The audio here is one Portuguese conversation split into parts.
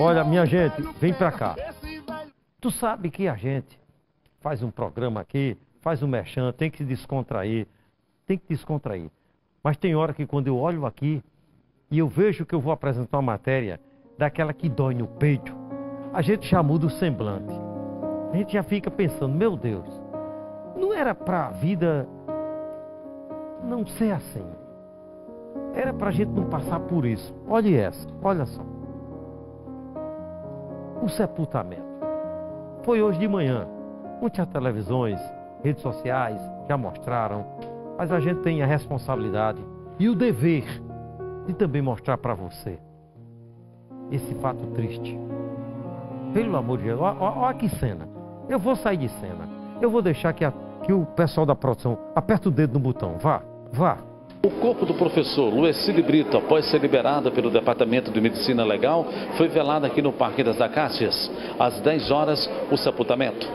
Olha, minha gente, vem pra cá. Tu sabe que a gente faz um programa aqui, faz um merchan, tem que se descontrair, tem que descontrair. Mas tem hora que quando eu olho aqui e eu vejo que eu vou apresentar uma matéria daquela que dói no peito, a gente já muda o semblante. A gente já fica pensando, meu Deus, não era para a vida não ser assim. Era para a gente não passar por isso. Olha essa, olha só. O sepultamento. Foi hoje de manhã. Muitas televisões, redes sociais já mostraram, mas a gente tem a responsabilidade e o dever de também mostrar para você esse fato triste. Pelo amor de Deus, olha que cena. Eu vou sair de cena. Eu vou deixar que, a, que o pessoal da produção aperte o dedo no botão. Vá, vá. O corpo do professor Luecide Brito, após ser liberado pelo Departamento de Medicina Legal, foi velado aqui no Parque das Acácias. Às 10 horas, o sepultamento.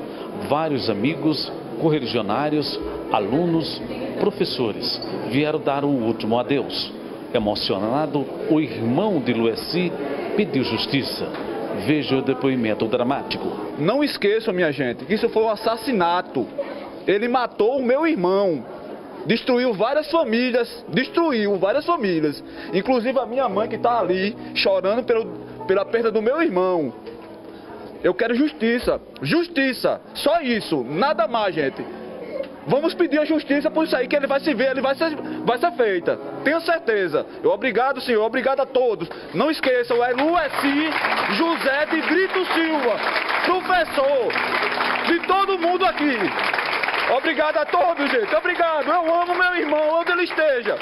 Vários amigos, correligionários, alunos, professores vieram dar o último adeus. Emocionado, o irmão de Lueci pediu justiça. Veja o depoimento dramático. Não esqueçam, minha gente, que isso foi um assassinato. Ele matou o meu irmão. Destruiu várias famílias, destruiu várias famílias. Inclusive a minha mãe que está ali chorando pelo, pela perda do meu irmão. Eu quero justiça, justiça, só isso, nada mais, gente. Vamos pedir a justiça por isso aí que ele vai se ver, ele vai ser, vai ser feita. Tenho certeza. Eu obrigado, senhor, obrigado a todos. Não esqueçam, é Lueci José de Brito Silva, professor de todo mundo aqui. Obrigado a todos, gente. Obrigado. Eu amo meu irmão, onde ele esteja.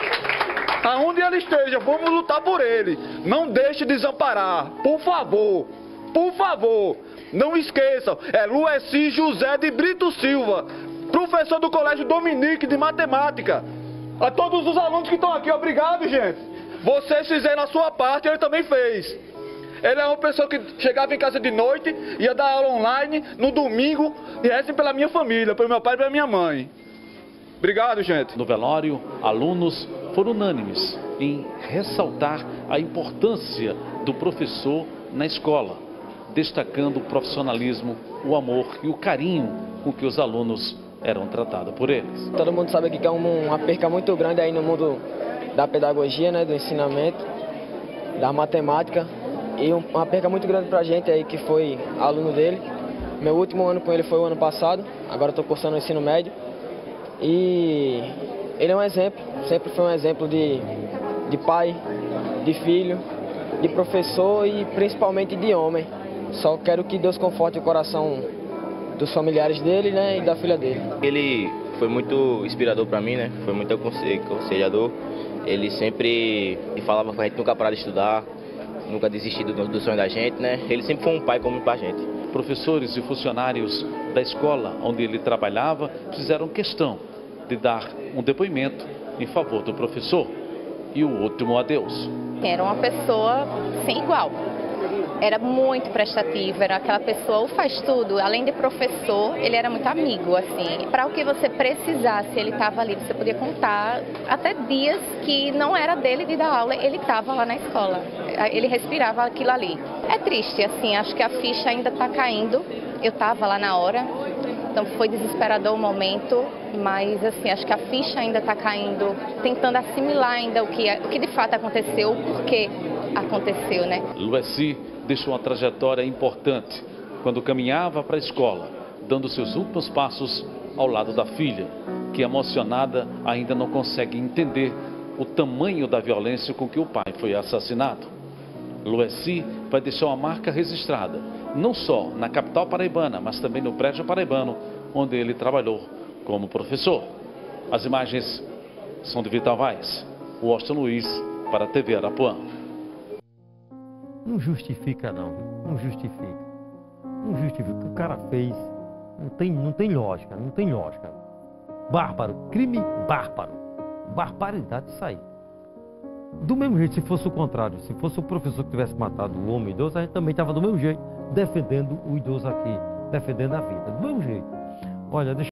Aonde ele esteja, vamos lutar por ele. Não deixe desamparar, por favor. Por favor. Não esqueçam, é Lueci José de Brito Silva, professor do Colégio Dominique de Matemática. A todos os alunos que estão aqui, obrigado, gente. Vocês fizeram a sua parte, ele também fez. Ele é uma pessoa que chegava em casa de noite, ia dar aula online no domingo e resta pela minha família, pelo meu pai e pela minha mãe. Obrigado, gente. No velório, alunos foram unânimes em ressaltar a importância do professor na escola, destacando o profissionalismo, o amor e o carinho com que os alunos eram tratados por eles. Todo mundo sabe que é uma perca muito grande aí no mundo da pedagogia, né, do ensinamento, da matemática. E uma perca muito grande para a gente aí que foi aluno dele. Meu último ano com ele foi o ano passado, agora estou cursando o ensino médio. E ele é um exemplo, sempre foi um exemplo de, de pai, de filho, de professor e principalmente de homem. Só quero que Deus conforte o coração dos familiares dele né, e da filha dele. Ele foi muito inspirador para mim, né? Foi muito aconselhador. Ele sempre falava para a gente nunca parar de estudar, nunca desistir do, do sonho da gente, né? Ele sempre foi um pai como para a gente. Professores e funcionários da escola onde ele trabalhava fizeram questão de dar um depoimento em favor do professor e o último adeus. Era uma pessoa sem igual. Era muito prestativo, era aquela pessoa, faz tudo, além de professor, ele era muito amigo, assim. Para o que você precisasse, ele estava ali, você podia contar até dias que não era dele de dar aula, ele estava lá na escola. Ele respirava aquilo ali. É triste, assim, acho que a ficha ainda está caindo. Eu estava lá na hora, então foi desesperador o momento, mas assim, acho que a ficha ainda está caindo, tentando assimilar ainda o que, o que de fato aconteceu, o porquê aconteceu, né? Lueci deixou uma trajetória importante quando caminhava para a escola, dando seus últimos passos ao lado da filha, que emocionada ainda não consegue entender o tamanho da violência com que o pai foi assassinado. Lueci vai deixar uma marca registrada, não só na capital paraibana, mas também no prédio paraibano, onde ele trabalhou como professor. As imagens são de Vital Vaz, Washington Luiz, para a TV Arapuã. Não justifica não, não justifica. Não justifica o que o cara fez. Não tem, não tem lógica, não tem lógica. Bárbaro, crime bárbaro. Barbaridade isso aí. Do mesmo jeito, se fosse o contrário, se fosse o professor que tivesse matado o homem idoso, a gente também estava do mesmo jeito, defendendo o idoso aqui, defendendo a vida. Do mesmo jeito. Olha, deixa